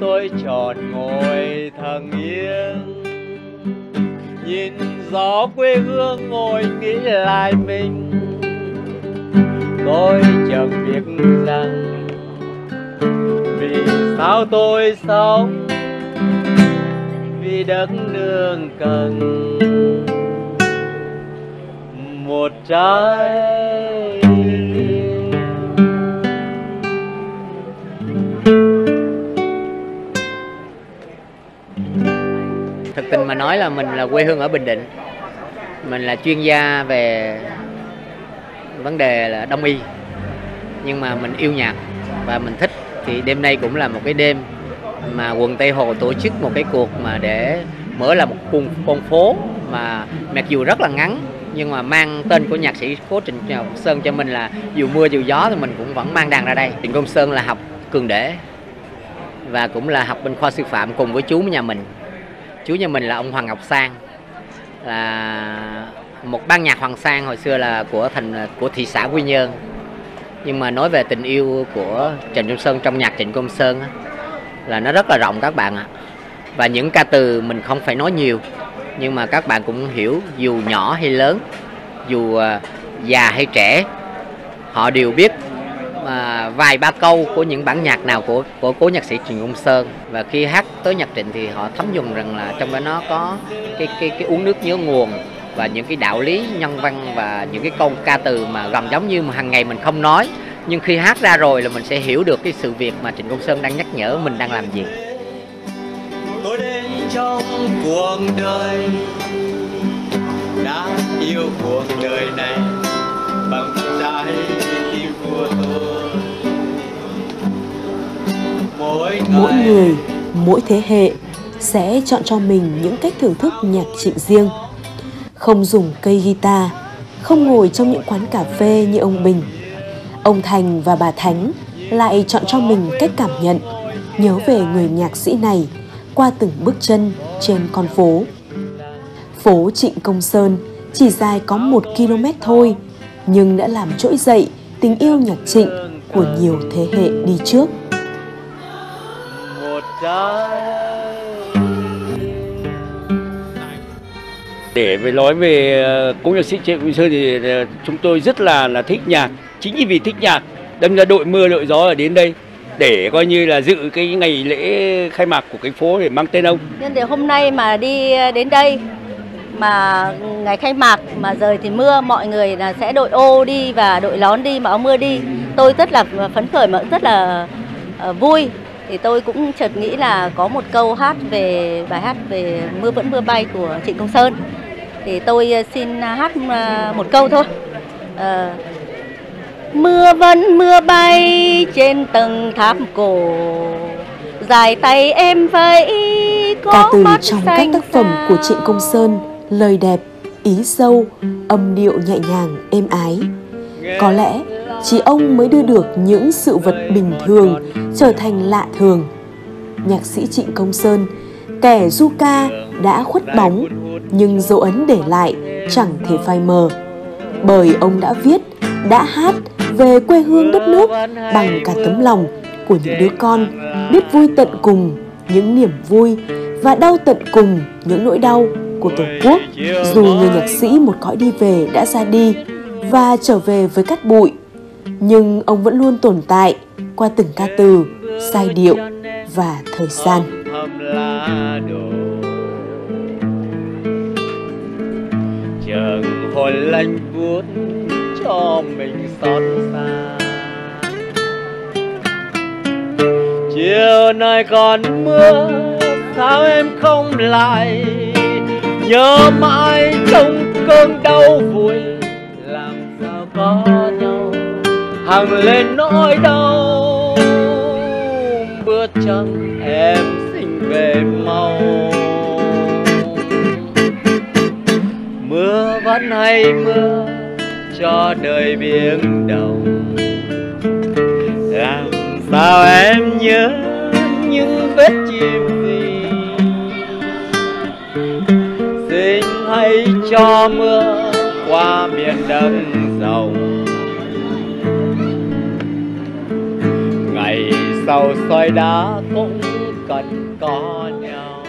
tôi chọn ngồi thằng yên. Nhìn gió quê hương ngồi nghĩ lại mình. Tôi chẳng biết rằng vì sao tôi sống, vì đất nước cần. Một trái thực tình mà nói là mình là quê hương ở Bình Định mình là chuyên gia về vấn đề là đông y nhưng mà mình yêu nhạc và mình thích thì đêm nay cũng là một cái đêm mà quận Tây Hồ tổ chức một cái cuộc mà để mở là một con, con phố mà mặc dù rất là ngắn nhưng mà mang tên của nhạc sĩ Cố Trịnh Sơn cho mình là dù mưa dù gió thì mình cũng vẫn mang đàn ra đây. Trịnh Công Sơn là học cường để và cũng là học bên khoa sư phạm cùng với chú nhà mình. Chú nhà mình là ông Hoàng Ngọc Sang là một ban nhạc Hoàng Sang hồi xưa là của thành của thị xã Quy Nhơn. Nhưng mà nói về tình yêu của Trịnh Công Sơn trong nhạc Trịnh Công Sơn là nó rất là rộng các bạn ạ. Và những ca từ mình không phải nói nhiều nhưng mà các bạn cũng hiểu dù nhỏ hay lớn dù à, già hay trẻ họ đều biết à, vài ba câu của những bản nhạc nào của của cố nhạc sĩ Trịnh Công Sơn và khi hát tới nhạc Trịnh thì họ thấm dùng rằng là trong đó nó có cái cái cái uống nước nhớ nguồn và những cái đạo lý nhân văn và những cái câu ca từ mà gần giống như mà hàng ngày mình không nói. Nhưng khi hát ra rồi là mình sẽ hiểu được cái sự việc mà Trịnh Công Sơn đang nhắc nhở mình đang làm gì. Tôi đến trong cuộc đời đã yêu cuộc đời này bằng trái tim của tôi. Mỗi mỗi người mỗi thế hệ sẽ chọn cho mình những cách thưởng thức nhạc trịnh riêng không dùng cây guitar không ngồi trong những quán cà phê như ông bình ông thành và bà thánh lại chọn cho mình cách cảm nhận nhớ về người nhạc sĩ này qua từng bước chân trên con phố. Phố Trịnh Công Sơn chỉ dài có một km thôi, nhưng đã làm trỗi dậy tình yêu nhạc trịnh của nhiều thế hệ đi trước trời để về nói về cũng cố nhạc sĩ Trịnh Công Sơn thì ờ, chúng tôi rất là là thích nhạc. Chính vì thích nhạc, đâm ra đội mưa, đội gió ở đến đây để coi như là dự cái ngày lễ khai mạc của cái phố để mang tên ông. Nhân để hôm nay mà đi ờ, đến đây mà ngày khai mạc mà rời thì mưa, mọi người là sẽ đội ô đi và đội lón đi, mà áo mưa đi. Tôi rất là phấn khởi mà cũng rất là vui thì tôi cũng chợt nghĩ là có một câu hát về bài hát về mưa vẫn mưa bay của Trịnh Công Sơn. Thì tôi xin hát một câu thôi. Uh, Mưa vẫn mưa bay trên tầng tháp cổ Dài tay em vẫy có Ca từ trong các tác phẩm của Trịnh Công Sơn, lời đẹp, ý sâu, âm điệu nhẹ nhàng, êm ái. Có lẽ chỉ ông mới đưa được những sự vật bình thường trở thành lạ thường. Nhạc sĩ Trịnh Công Sơn, kẻ du ca đã khuất bóng, nhưng dấu ấn để lại chẳng thể phai mờ. Bởi ông đã viết, đã hát về quê hương đất nước bằng cả tấm lòng của những đứa con biết vui tận cùng những niềm vui và đau tận cùng những nỗi đau của tổ quốc dù người nhạc sĩ một cõi đi về đã ra đi và trở về với cát bụi nhưng ông vẫn luôn tồn tại qua từng ca từ, giai điệu và thời gian. Thầm hồn lạnh buốt cho mình xót xa. Chiều nay còn mưa, sao em không lại? Nhớ mãi trong hằng lên nỗi đau. Bước chân em xin về mau. Mưa vẫn hay mưa cho đời biển động làm sao em nhớ những vết chim gì? Xin hãy cho mưa qua miền đông rồng sầu soi đá cũng cần có nhau.